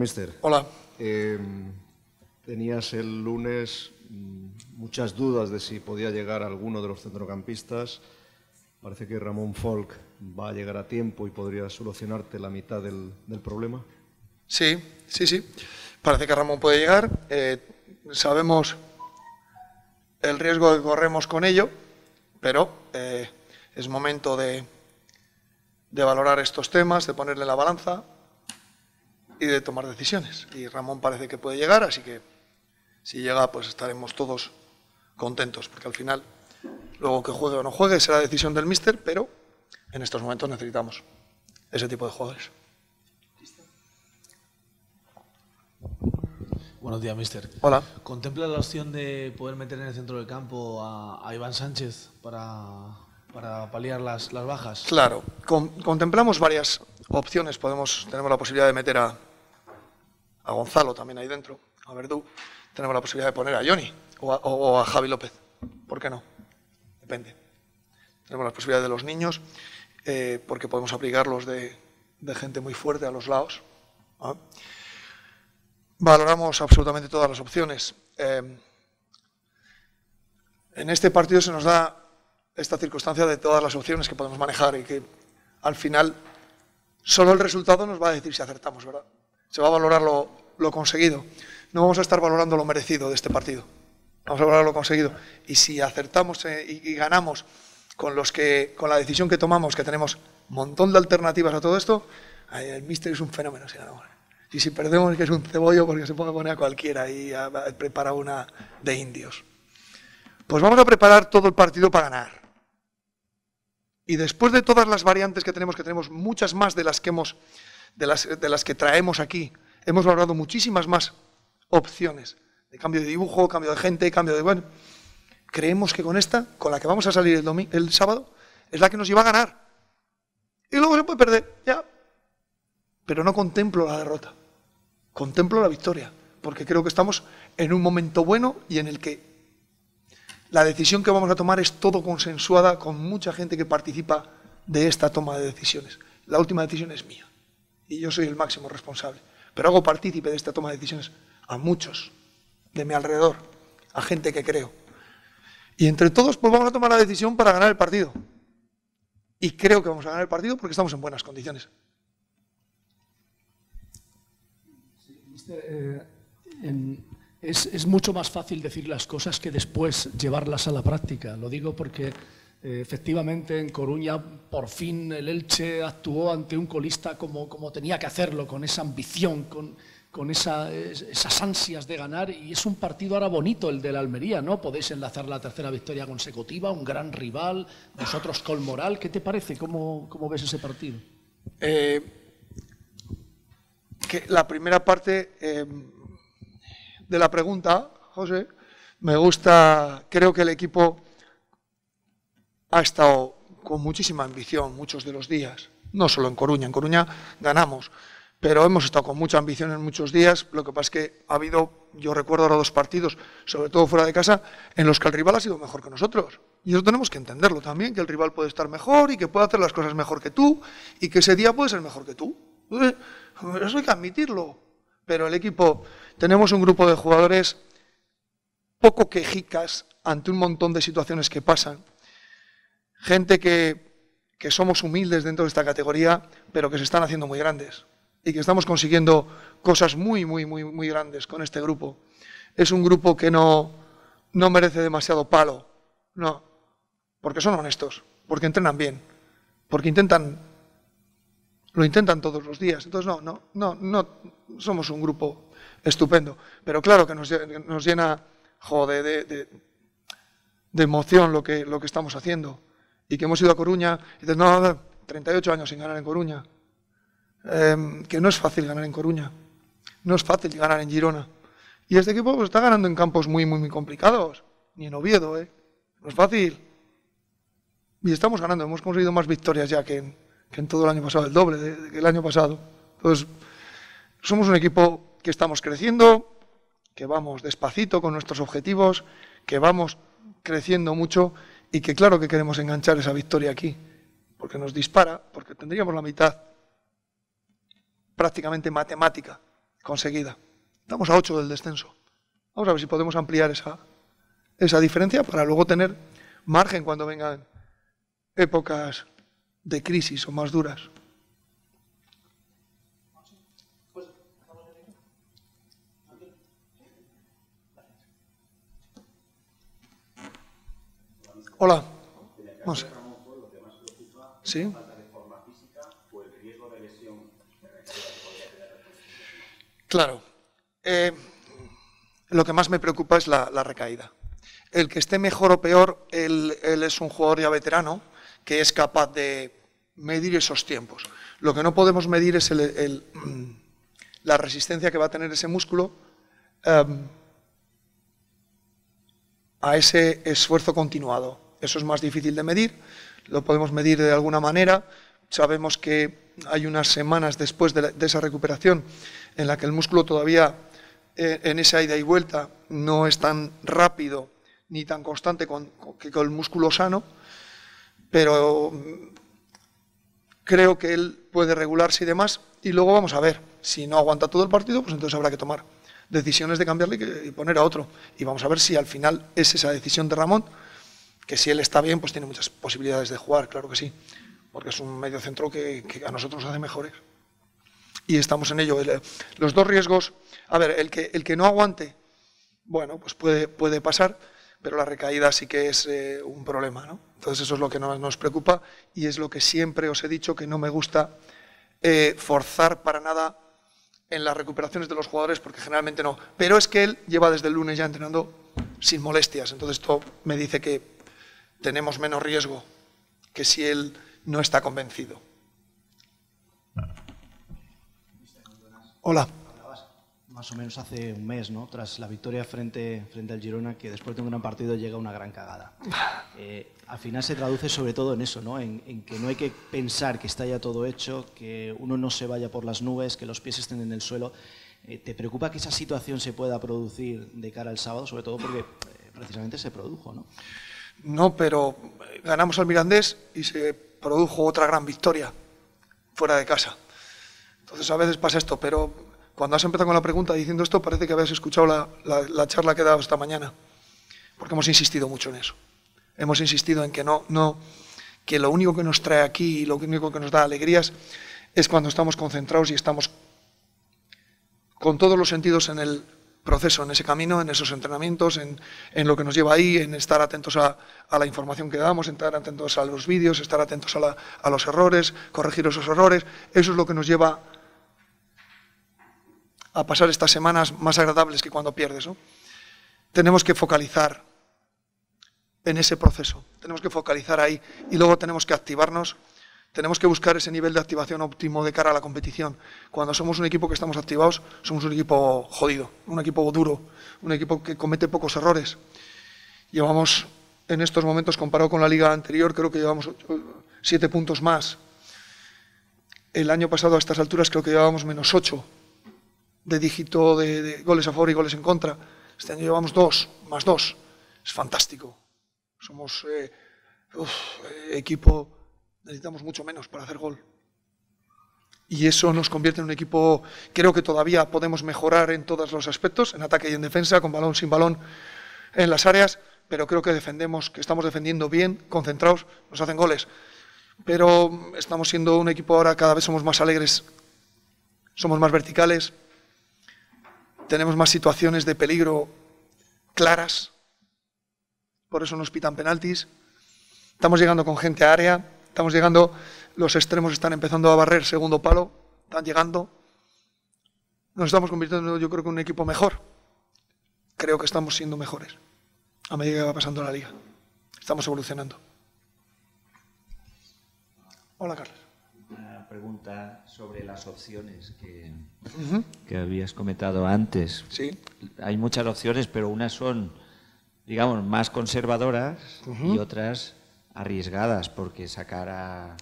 Mister. Hola. Eh, tenías el lunes mm, muchas dudas de si podía llegar alguno de los centrocampistas. Parece que Ramón Folk va a llegar a tiempo y podría solucionarte la mitad del, del problema. Sí, sí, sí. Parece que Ramón puede llegar. Eh, sabemos el riesgo que corremos con ello, pero eh, es momento de, de valorar estos temas, de ponerle la balanza y de tomar decisiones. Y Ramón parece que puede llegar, así que si llega, pues estaremos todos contentos, porque al final, luego que juegue o no juegue, será decisión del míster, pero en estos momentos necesitamos ese tipo de jugadores. Buenos días, mister. Hola. ¿Contempla la opción de poder meter en el centro del campo a, a Iván Sánchez para, para paliar las, las bajas? Claro, con- contemplamos varias opciones. Podemos, tenemos la posibilidad de meter a, a Gonzalo también ahí dentro, a Verdú. Tenemos la posibilidad de poner a Johnny o a, Javi López. ¿Por qué no? Depende. Tenemos la posibilidad de los niños, eh, porque podemos aplicarlos de, gente muy fuerte a los lados. Valoramos absolutamente todas las opciones. Eh, en este partido se nos da esta circunstancia de todas las opciones que podemos manejar y que al final solo el resultado nos va a decir si acertamos, ¿verdad? Se va a valorar lo, lo conseguido. No vamos a estar valorando lo merecido de este partido. Vamos a valorar lo conseguido. Y si acertamos eh, y, ganamos con, los que, con la decisión que tomamos, que tenemos un montón de alternativas a todo esto, el míster es un fenómeno. Y si perdemos, que es un cebollo porque se puede poner a cualquiera y prepara una de indios. Pues vamos a preparar todo el partido para ganar. Y después de todas las variantes que tenemos, que tenemos muchas más de las que hemos, de las que traemos aquí, hemos valorado muchísimas más opciones de cambio de dibujo, cambio de gente, cambio de bueno. Creemos que con esta, con la que vamos a salir el, sábado, es la que nos lleva a ganar. Y luego se puede perder, ya. Pero no contemplo la derrota, contemplo la victoria, porque creo que estamos en un momento bueno y en el que la decisión que vamos a tomar es todo consensuada con mucha gente que participa de esta toma de decisiones. La última decisión es mía y yo soy el máximo responsable. Pero hago partícipe de esta toma de decisiones a muchos de mi alrededor, a gente que creo. Y entre todos pues vamos a tomar la decisión para ganar el partido. Y creo que vamos a ganar el partido porque estamos en buenas condiciones. Eh, es, mucho más fácil decir las cosas que después llevarlas a la práctica. Lo digo porque efectivamente en Coruña por fin el Elche actuó ante un colista como, como tenía que hacerlo, con esa ambición, con, con esa- es- esas ansias de ganar. Y es un partido ahora bonito el de la Almería, ¿no? Podéis enlazar la tercera victoria consecutiva, un gran rival, vosotros con moral. ¿Qué te parece? ¿Cómo, cómo ves ese partido? Eh, la primera parte eh, de la pregunta, José, me gusta, creo que el equipo ha estado con muchísima ambición muchos de los días, no solo en Coruña, en Coruña ganamos, pero hemos estado con mucha ambición en muchos días, lo que pasa es que ha habido, yo recuerdo ahora dos partidos, sobre todo fuera de casa, en los que el rival ha sido mejor que nosotros. Y eso tenemos que entenderlo también, que el rival puede estar mejor y que puede hacer las cosas mejor que tú y que ese día puede ser mejor que tú. Eh, Eso hay que admitirlo. Pero el equipo, tenemos un grupo de jugadores poco quejicas ante un montón de situaciones que pasan. Gente que, que somos humildes dentro de esta categoría, pero que se están haciendo muy grandes y que estamos consiguiendo cosas muy, muy, muy, muy grandes con este grupo. Es un grupo que no, no merece demasiado palo, no, porque son honestos, porque entrenan bien, porque intentan, lo intentan todos los días. Entonces, no, no, no, no, somos un grupo estupendo, pero claro que nos, nos llena joder, de, de, de emoción lo que, lo que estamos haciendo. Y que hemos ido a Coruña y dices, no, no, 38 años sin ganar en Coruña. Em, que no es fácil ganar en Coruña. No es fácil ganar en Girona. Y este equipo pues, está ganando en campos muy, muy, muy complicados. Ni en Oviedo, ¿eh? No es fácil. Y estamos ganando. Hemos conseguido más victorias ya que en, todo el año pasado, el doble de que el año pasado. Entonces, somos un equipo que estamos creciendo, que vamos despacito con nuestros objetivos, que vamos creciendo mucho y que claro que queremos enganchar esa victoria aquí, porque nos dispara, porque tendríamos la mitad prácticamente matemática conseguida. Estamos a 8 del descenso. Vamos a ver si podemos ampliar esa, esa diferencia para luego tener margen cuando vengan épocas de crisis o más duras. Hola. ¿Sí? Claro. Eh, lo que más me preocupa es la, recaída. El que esté mejor o peor, él, es un jugador ya veterano que es capaz de medir esos tiempos. Lo que no podemos medir es la resistencia que va a tener ese músculo em, a ese esfuerzo continuado. Eso es más difícil de medir, lo podemos medir de alguna manera. Sabemos que hay unas semanas después de esa recuperación en la que el músculo todavía eh, en esa ida y vuelta no es tan rápido ni tan constante con, que con el músculo sano, pero mm, creo que él puede regularse y demás, y luego vamos a ver, si no aguanta todo el partido, pues entonces habrá que tomar decisiones de cambiarle y poner a otro. Y vamos a ver si al final es esa decisión de Ramón, que si él está bien, pues tiene muchas posibilidades de jugar, claro que sí, porque es un medio centro que, a nosotros nos hace mejores y estamos en ello. Los dos riesgos, a ver, el que, el que no aguante, bueno, pues puede, puede pasar, pero la recaída sí que es eh, un problema, ¿no? Entonces eso es lo que nos, nos, preocupa y es lo que siempre os he dicho que no me gusta eh, forzar para nada en las recuperaciones de los jugadores, porque generalmente no. Pero es que él lleva desde el lunes ya entrenando sin molestias, entonces esto me dice que tenemos menos riesgo que si él no está convencido. Hola. Más o menos hace un mes, ¿no? Tras la victoria frente, frente al Girona, que después de un gran partido llega una gran cagada. Eh, al final se traduce sobre todo en eso, ¿no? En, que no hay que pensar que está ya todo hecho, que uno no se vaya por las nubes, que los pies estén en el suelo. Eh, ¿Te preocupa que esa situación se pueda producir de cara al sábado, sobre todo porque eh, precisamente se produjo, ¿no? No, pero ganamos al Mirandés y se produjo otra gran victoria fuera de casa. Entonces a veces pasa esto, pero cuando has empezado con la pregunta diciendo esto, parece que habías escuchado la, charla que he dado esta mañana, porque hemos insistido mucho en eso. Hemos insistido en que no, no, que lo único que nos trae aquí y lo único que nos da alegrías es cuando estamos concentrados y estamos con todos los sentidos en el proceso, en ese camino, en esos entrenamientos, en, lo que nos lleva ahí, en estar atentos a, la información que damos, estar atentos a los vídeos, estar atentos a, a los errores, corregir esos errores. Eso es lo que nos lleva a pasar estas semanas más agradables que cuando pierdes. Tenemos que focalizar en ese proceso, tenemos que focalizar ahí y luego tenemos que activarnos, tenemos que buscar ese nivel de activación óptimo de cara a la competición. Cuando somos un equipo que estamos activados, somos un equipo jodido, un equipo duro, un equipo que comete pocos errores. Llevamos en estos momentos, comparado con la liga anterior, creo que llevamos siete puntos más. El año pasado a estas alturas creo que llevábamos menos ocho de dígito de, goles a favor y goles en contra. Este año llevamos dos, más dos. Es fantástico. Somos eh, equipo, necesitamos mucho menos para hacer gol. Y eso nos convierte en un equipo, creo que todavía podemos mejorar en todos los aspectos, en ataque y en defensa, con balón, sin balón, en las áreas, pero creo que defendemos, que estamos defendiendo bien, concentrados, nos hacen goles. Pero estamos siendo un equipo ahora, cada vez somos más alegres, somos más verticales, tenemos más situaciones de peligro claras, por eso nos pitan penaltis. Estamos llegando con gente a área, estamos llegando, los extremos están empezando a barrer segundo palo, están llegando. Nos estamos convirtiendo, yo creo que en un equipo mejor. Creo que estamos siendo mejores a medida que va pasando la liga. Estamos evolucionando. Hola, Carlos pregunta sobre las opciones que, que habías comentado antes. Sí. Hay muchas opciones, pero unas son, digamos, más conservadoras y otras arriesgadas, porque sacar a,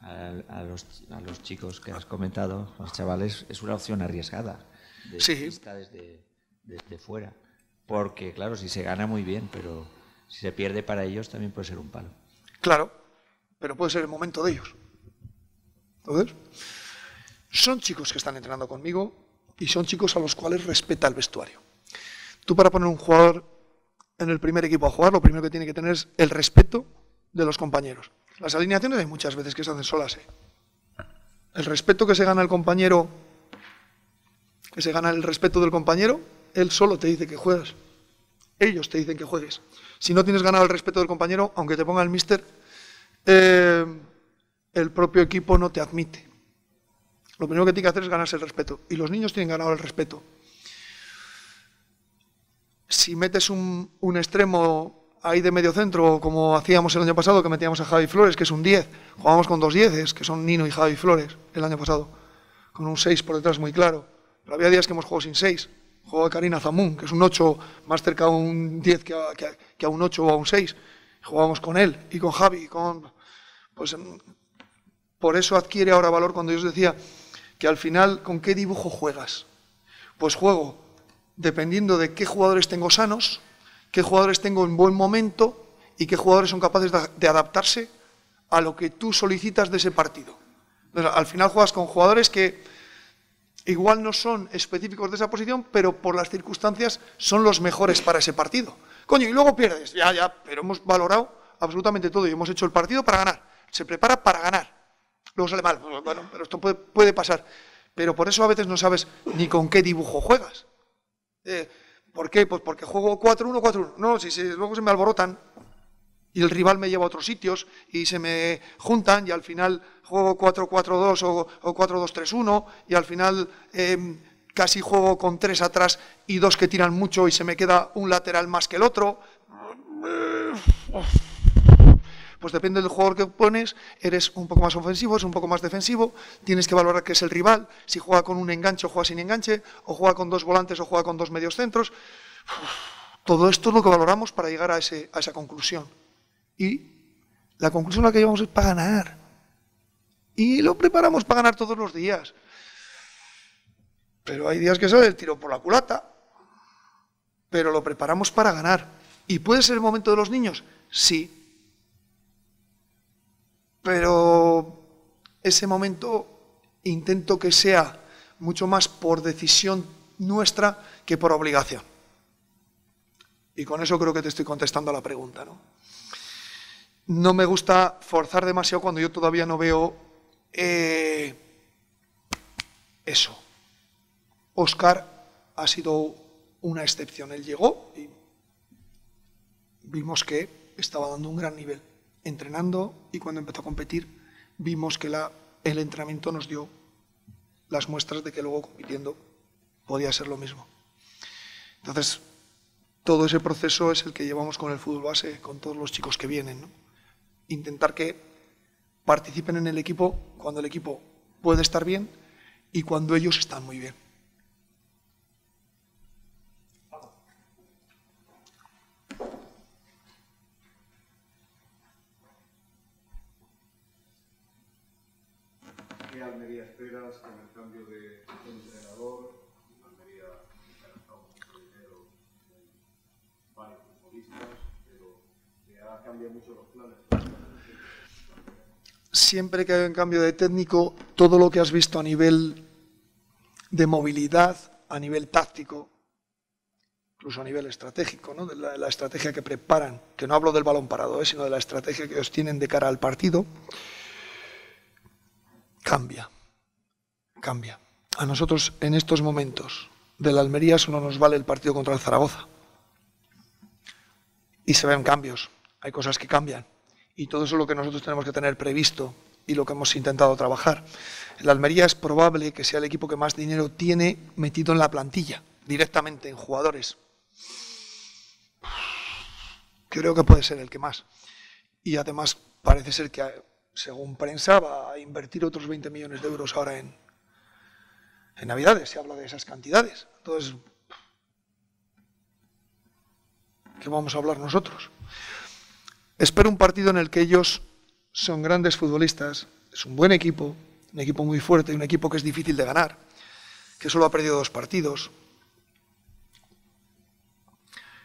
a, los, a, los, chicos que has comentado, los chavales, es una opción arriesgada. De sí. Vista desde, desde fuera. Porque, claro, si se gana muy bien, pero si se pierde para ellos también puede ser un palo. Claro, pero puede ser el momento de ellos. Son chicos que están entrenando conmigo, y son chicos a los cuales respeta el vestuario. Tú para poner un jugador en el primer equipo a jugar, lo primero que tiene que tener es el respeto de los compañeros. Las alineaciones hay muchas veces que se hacen solas. ¿eh? El respeto que se gana el compañero, que se gana el respeto del compañero, él solo te dice que juegas. Ellos te dicen que juegues. Si no tienes ganado el respeto del compañero, aunque te ponga el mister, eh, el propio equipo no te admite. Lo primero que tiene que hacer es ganarse el respeto. Y los niños tienen ganado el respeto. Si metes un, extremo ahí de medio centro, como hacíamos el año pasado, que metíamos a Javi Flores, que es un 10, jugábamos con dos dieces, que son Nino y Javi Flores, el año pasado, con un 6 por detrás muy claro. Pero había días que hemos jugado sin 6. Juego de Karina Zamun, que es un 8 más cerca a un 10 que a, un 8 o a un 6. Jugábamos con él y con Javi. con, pues, por eso adquiere ahora valor cuando yo os decía que al final, ¿con qué dibujo juegas? Pues juego dependiendo de qué jugadores tengo sanos, qué jugadores tengo en buen momento y qué jugadores son capaces de adaptarse a lo que tú solicitas de ese partido. al final juegas con jugadores que igual no son específicos de esa posición, pero por las circunstancias son los mejores para ese partido. Coño, y luego pierdes, ya, ya, pero hemos valorado absolutamente todo y hemos hecho el partido para ganar. Se prepara para ganar luego sale mal. Bueno, pero esto puede, pasar. Pero por eso a veces no sabes ni con qué dibujo juegas. Eh, ¿Por qué? Pues porque juego 4-1, 4-1. No, si luego se me alborotan y el rival me lleva a otros sitios y se me juntan y al final juego 4-4-2 o, 4-2-3-1 y al final em, casi juego con tres atrás y dos que tiran mucho y se me queda un lateral más que el otro pues depende del jugador que pones, eres un poco más ofensivo, es un poco más defensivo, tienes que valorar qué es el rival, si juega con un enganche o juega sin enganche, o juega con dos volantes o juega con dos medios centros. Todo esto es lo que valoramos para llegar a, a esa conclusión. Y la conclusión a la que llevamos es para ganar. Y lo preparamos para ganar todos los días. Pero hay días que sale el tiro por la culata. Pero lo preparamos para ganar. ¿Y puede ser el momento de los niños? Sí, pero ese momento intento que sea mucho más por decisión nuestra que por obligación. Y con eso creo que te estoy contestando a la pregunta. No, no me gusta forzar demasiado cuando yo todavía no veo eh, eso. Oscar ha sido una excepción. Él llegó y vimos que estaba dando un gran nivel entrenando y cuando empezó a competir vimos que la, el entrenamiento nos dio las muestras de que luego compitiendo podía ser lo mismo. Entonces, todo ese proceso es el que llevamos con el fútbol base, con todos los chicos que vienen. Intentar que participen en el equipo cuando el equipo puede estar bien y cuando ellos están muy bien. Almería esperas con el cambio de, entrenador? Almería varios futbolistas, pero cambia mucho los planes. Siempre que hay un cambio de técnico, todo lo que has visto a nivel de movilidad, a nivel táctico, incluso a nivel estratégico, ¿no? de la, estrategia que preparan, que no hablo del balón parado, ¿eh? sino de la estrategia que ellos tienen de cara al partido, cambia, cambia. A nosotros en estos momentos de la Almería solo nos vale el partido contra el Zaragoza. Y se ven cambios, hay cosas que cambian. Y todo eso es lo que nosotros tenemos que tener previsto y lo que hemos intentado trabajar. El Almería es probable que sea el equipo que más dinero tiene metido en la plantilla, directamente en jugadores. Creo que puede ser el que más. Y además parece ser que según prensa, va a invertir otros 20 millones de euros ahora en, Navidades. Se habla de esas cantidades. Entonces, ¿qué vamos a hablar nosotros? Espero un partido en el que ellos son grandes futbolistas, es un buen equipo, un equipo muy fuerte, un equipo que es difícil de ganar, que solo ha perdido dos partidos,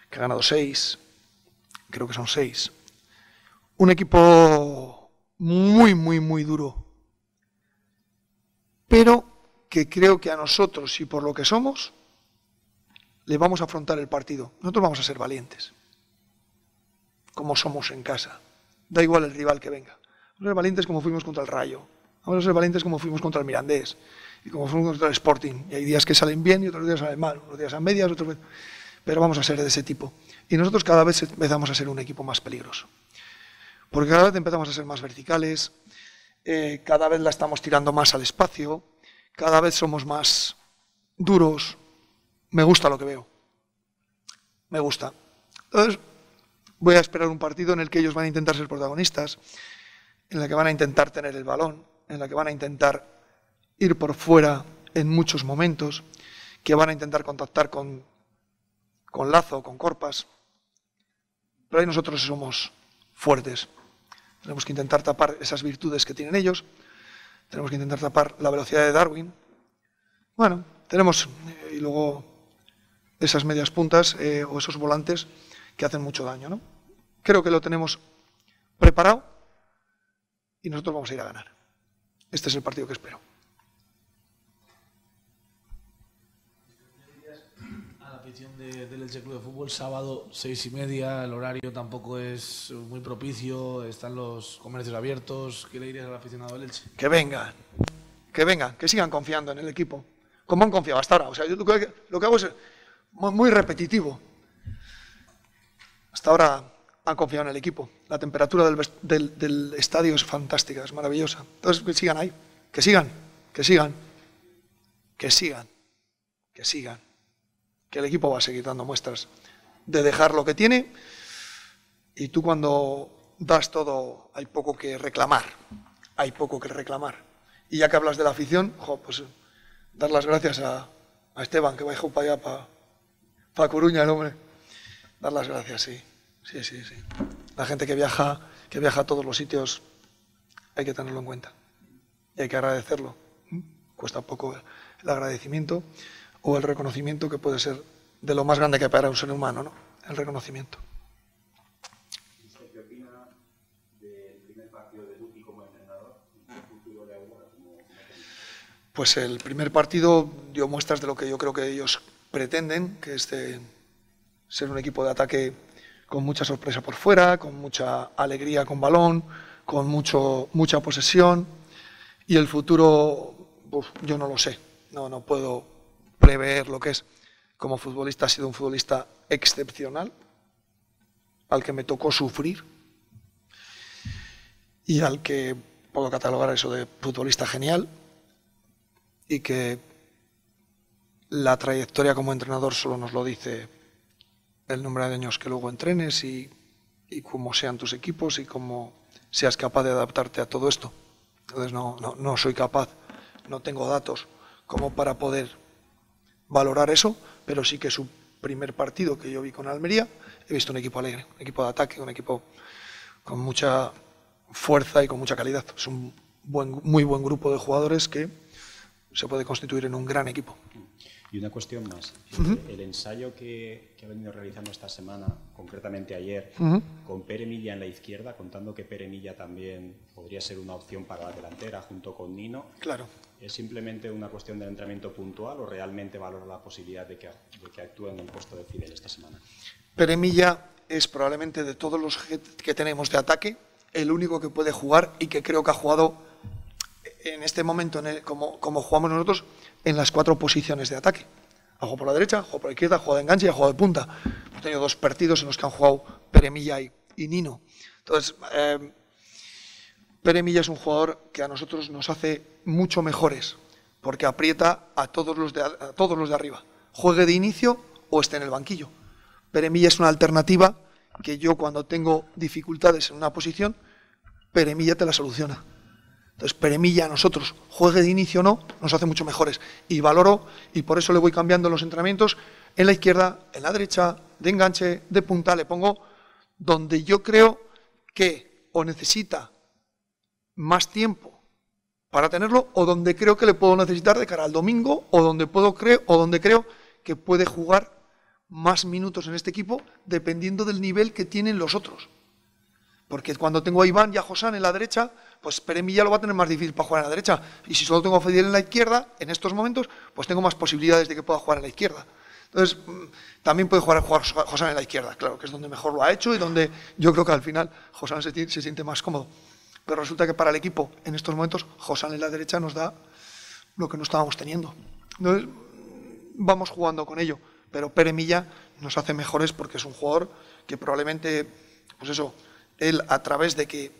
que ha ganado seis, creo que son seis. Un equipo muy, muy, muy duro, pero que creo que a nosotros y por lo que somos, le vamos a afrontar el partido. Nosotros vamos a ser valientes, como somos en casa. Da igual el rival que venga. Vamos a ser valientes como fuimos contra el Rayo. Vamos a ser valientes como fuimos contra el Mirandés y como fuimos contra el Sporting. Y hay días que salen bien y otros días salen mal. Unos días a medias, otros... Pero vamos a ser de ese tipo. Y nosotros cada vez empezamos a ser un equipo más peligroso. Porque cada vez empezamos a ser más verticales, eh, cada vez la estamos tirando más al espacio, cada vez somos más duros. Me gusta lo que veo. Me gusta. Entonces, voy a esperar un partido en el que ellos van a intentar ser protagonistas, en el que van a intentar tener el balón, en el que van a intentar ir por fuera en muchos momentos, que van a intentar contactar con, con Lazo, con Corpas. Pero ahí nosotros somos fuertes. Tenemos que intentar tapar esas virtudes que tienen ellos tenemos que intentar tapar la velocidad de Darwin. Bueno, tenemos, eh, y luego esas medias puntas eh, o esos volantes que hacen mucho daño. ¿no? Creo que lo tenemos preparado y nosotros vamos a ir a ganar. Este es el partido que espero. Del Elche Club de Fútbol, sábado seis y media, el horario tampoco es muy propicio, están los comercios abiertos. ¿Qué le dirías al aficionado del Elche? Que vengan, que vengan, que sigan confiando en el equipo, como han confiado hasta ahora. O sea, yo lo que, lo que hago es muy repetitivo. Hasta ahora han confiado en el equipo. La temperatura del, del estadio es fantástica, es maravillosa. Entonces, que sigan ahí, que sigan, que sigan, que sigan, que sigan que el equipo va a seguir dando muestras de dejar lo que tiene y tú cuando das todo hay poco que reclamar, hay poco que reclamar. Y ya que hablas de la afición, pues dar las gracias a, Esteban que va para allá, para, para Coruña, el hombre. Dar las gracias, sí, sí, sí, sí. La gente que viaja, que viaja a todos los sitios, hay que tenerlo en cuenta y hay que agradecerlo. Cuesta poco el agradecimiento o el reconocimiento que puede ser de lo más grande que para un ser humano, ¿no? El reconocimiento. Pues el primer partido dio muestras de lo que yo creo que ellos pretenden, que es de ser un equipo de ataque con mucha sorpresa por fuera, con mucha alegría con balón, con mucho, mucha posesión. Y el futuro, yo no lo sé, no, no puedo prever lo que es. Como futbolista ha sido un futbolista excepcional, al que me tocó sufrir y al que puedo catalogar eso de futbolista genial y que la trayectoria como entrenador solo nos lo dice el número de años que luego entrenes y, cómo sean tus equipos y cómo seas capaz de adaptarte a todo esto. Entonces no, no, no soy capaz, no tengo datos como para poder valorar eso, pero sí que su primer partido que yo vi con Almería, he visto un equipo alegre, un equipo de ataque, un equipo con mucha fuerza y con mucha calidad. Es un buen, muy buen grupo de jugadores que se puede constituir en un gran equipo. Y una cuestión más. El ensayo que, que, ha venido realizando esta semana, concretamente ayer, con Pere Milla en la izquierda, contando que Pere Milla también podría ser una opción para la delantera junto con Nino. Claro. ¿Es simplemente una cuestión de entrenamiento puntual o realmente valora la posibilidad de que, actúe en el puesto de Fidel esta semana? Pere Milla es probablemente de todos los que tenemos de ataque el único que puede jugar y que creo que ha jugado en este momento, como, jugamos nosotros, en las cuatro posiciones de ataque. Ha jugado por la derecha, ha jugado por la izquierda, ha jugado de enganche y ha jugado de punta. Hemos tenido dos partidos en los que han jugado Peremilla y, y Nino. Entonces, eh, Peremilla es un jugador que a nosotros nos hace mucho mejores, porque aprieta a todos los de, a todos los de arriba. Juegue de inicio o esté en el banquillo. Peremilla es una alternativa que yo cuando tengo dificultades en una posición, Peremilla te la soluciona. Entonces, Peremilla a nosotros, juegue de inicio o no, nos hace mucho mejores. Y valoro, y por eso le voy cambiando los entrenamientos, en la izquierda, en la derecha, de enganche, de punta, le pongo donde yo creo que o necesita más tiempo para tenerlo, o donde creo que le puedo necesitar de cara al domingo, o donde, puedo creo, o donde creo que puede jugar más minutos en este equipo, dependiendo del nivel que tienen los otros. Porque cuando tengo a Iván y a Josán en la derecha, pues Peremilla lo va a tener más difícil para jugar en la derecha. Y si solo tengo a Fediel en la izquierda, en estos momentos, pues tengo más posibilidades de que pueda jugar en la izquierda. Entonces, mm, también puede jugar, jugar José en la izquierda, claro, que es donde mejor lo ha hecho y donde yo creo que al final José se, se siente más cómodo. Pero resulta que para el equipo, en estos momentos, José en la derecha nos da lo que no estábamos teniendo. Entonces, vamos jugando con ello. Pero Pere Milla nos hace mejores porque es un jugador que probablemente, pues eso, él a través de que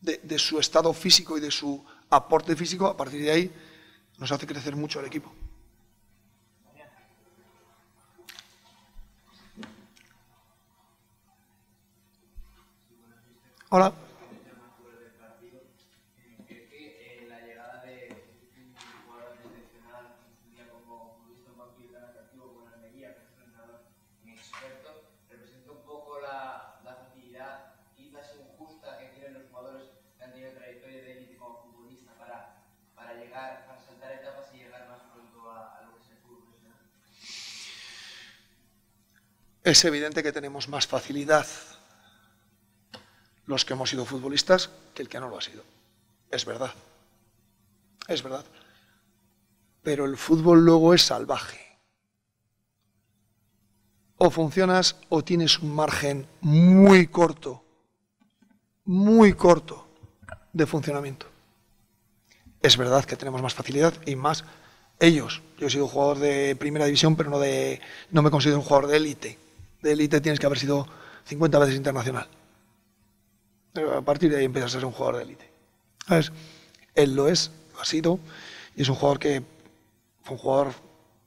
de, su estado físico y de su aporte físico, a partir de ahí nos hace crecer mucho el equipo. Hola. Es evidente que tenemos más facilidad los que hemos sido futbolistas que el que no lo ha sido. Es verdad. Es verdad. Pero el fútbol luego es salvaje. O funcionas o tienes un margen muy corto, muy corto de funcionamiento. Es verdad que tenemos más facilidad y más ellos. Yo he sido jugador de primera división, pero no, de, no me considero un jugador de élite de élite tienes que haber sido 50 veces internacional. A partir de ahí empiezas a ser un jugador de élite. Él lo es, lo ha sido, y es un jugador que fue un jugador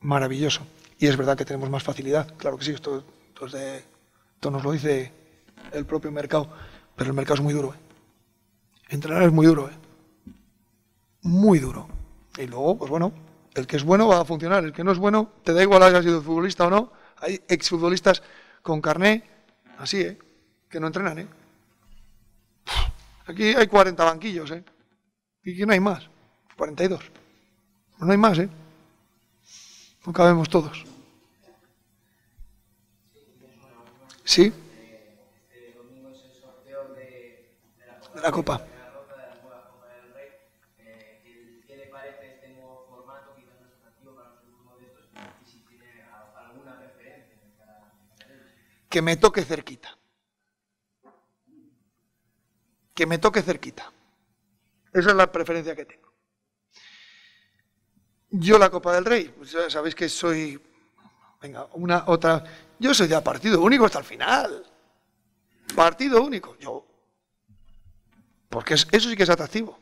maravilloso. Y es verdad que tenemos más facilidad, claro que sí, esto, esto, nos lo dice el propio mercado, pero el mercado es muy duro. ¿eh? Entrenar es muy duro, ¿eh? muy duro. Y luego, pues bueno, el que es bueno va a funcionar, el que no es bueno, te da igual haya sido futbolista o no, hay exfutbolistas con carné, así, ¿eh? Que no entrenan, ¿eh? Aquí hay 40 banquillos, ¿eh? Y aquí no hay más. 42. No hay más, ¿eh? No cabemos todos. ¿Sí? De la Copa. Que me toque cerquita. Que me toque cerquita. Esa es la preferencia que tengo. Yo la Copa del Rey, pues ya sabéis que soy, venga, una otra, yo soy ya partido único hasta el final. Partido único, yo. Porque eso sí que es atractivo,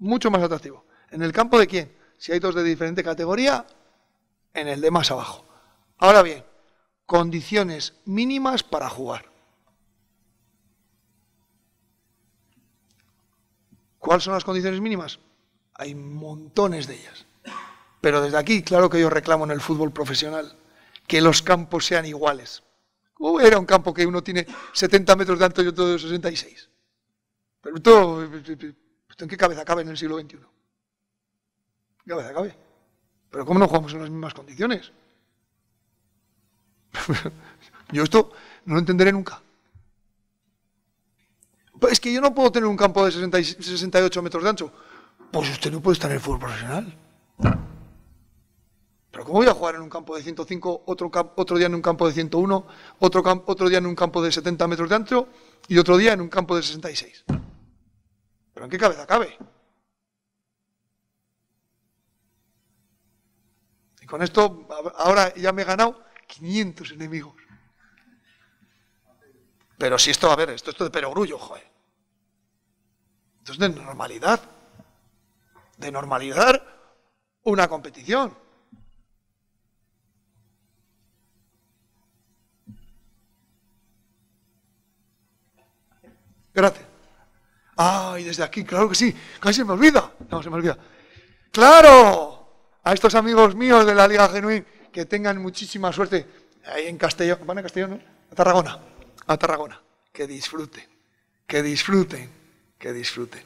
mucho más atractivo. ¿En el campo de quién? Si hay dos de diferente categoría, en el de más abajo. Ahora bien, condiciones mínimas para jugar. ¿Cuáles son las condiciones mínimas? Hay montones de ellas. Pero desde aquí, claro que yo reclamo en el fútbol profesional que los campos sean iguales. ¿Cómo era un campo que uno tiene 70 metros de ancho y otro de 66? Pero todo, ¿en qué cabeza cabe en el siglo XXI? ¿Qué cabeza cabe? Pero ¿cómo no jugamos en las mismas condiciones? Yo esto no lo entenderé nunca. Es que yo no puedo tener un campo de 68 metros de ancho. Pues usted no puede estar en el fútbol profesional. Pero ¿cómo voy a jugar en un campo de 105, otro, otro día en un campo de 101, otro, otro día en un campo de 70 metros de ancho y otro día en un campo de 66? ¿Pero en qué cabeza cabe? Y con esto, ahora ya me he ganado 500 enemigos. Pero si esto, a ver, esto, esto de perogrullo, joder. Esto es de normalidad. De normalidad una competición. Gracias. Ay, desde aquí, claro que sí. Casi se me olvida. No, se me olvida. ¡Claro! A estos amigos míos de la Liga Genuín que tengan muchísima suerte ahí en Castellón, ¿van a Castellón? No? A Tarragona, a Tarragona, que disfruten, que disfruten, que disfruten.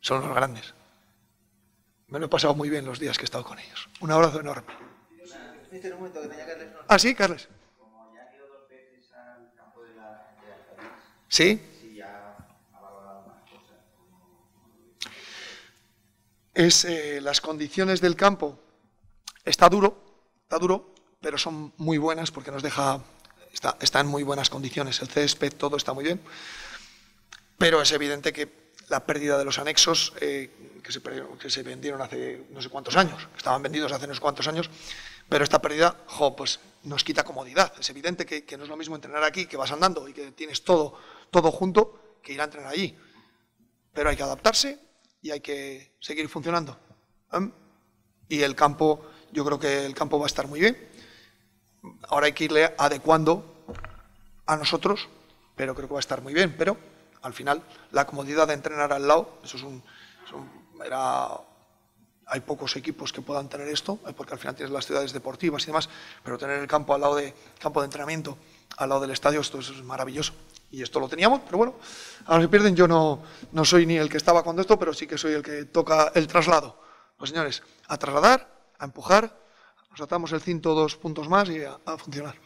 Son los grandes. Me lo he pasado muy bien los días que he estado con ellos. Un abrazo enorme. Ah, sí, Carles. ¿Sí? es eh, las condiciones del campo. Está duro, duro, pero son muy buenas porque nos deja, está, está en muy buenas condiciones. El césped, todo está muy bien. Pero es evidente que la pérdida de los anexos eh, que, se, que, se, vendieron hace no sé cuántos años, estaban vendidos hace no sé cuántos años, pero esta pérdida, jo, pues nos quita comodidad. Es evidente que, que, no es lo mismo entrenar aquí, que vas andando y que tienes todo, todo junto, que ir a entrenar allí. Pero hay que adaptarse y hay que seguir funcionando. ¿eh? Y el campo, yo creo que el campo va a estar muy bien. Ahora hay que irle adecuando a nosotros, pero creo que va a estar muy bien. Pero al final, la comodidad de entrenar al lado, eso es un, era, hay pocos equipos que puedan tener esto, porque al final tienes las ciudades deportivas y demás, pero tener el campo al lado de campo de entrenamiento, al lado del estadio, esto es maravilloso. Y esto lo teníamos, pero bueno, ahora se pierden. Yo no, no soy ni el que estaba cuando esto, pero sí que soy el que toca el traslado. Pues señores, a trasladar, a empujar, nos atamos el cinto dos puntos más y a, funcionar.